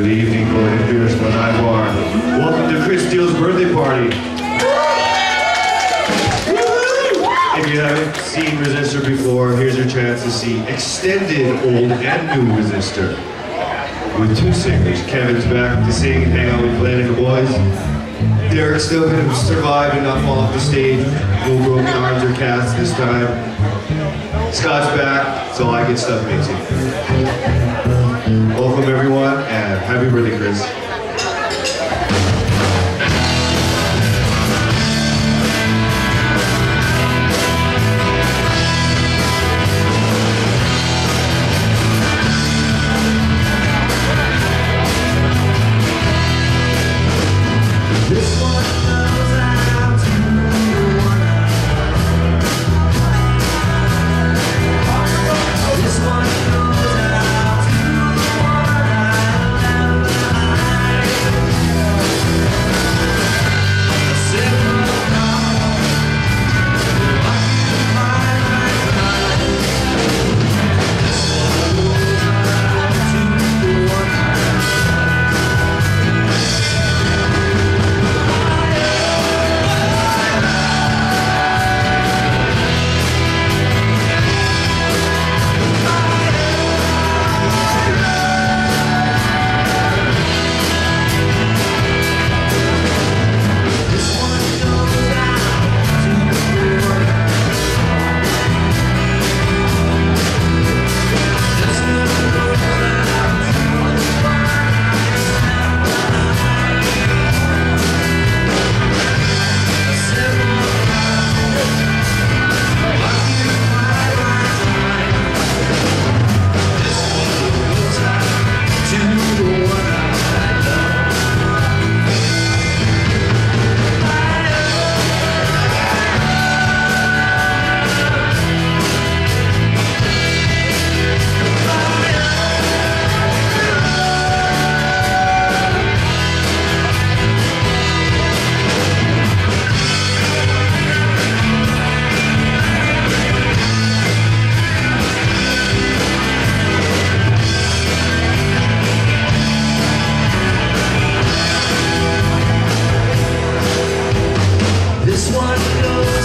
Good evening, and Pierce from Ivar. Welcome to Chris Steele's birthday party. If you haven't seen Resistor before, here's your chance to see extended old and new Resistor. With two singers, Kevin's back to sing and hang out with Glenn and the boys. Derek's still gonna survive and not fall off the stage. No broken arms or casts this time. Scott's back, so I get stuff mixing. Happy birthday, Chris. you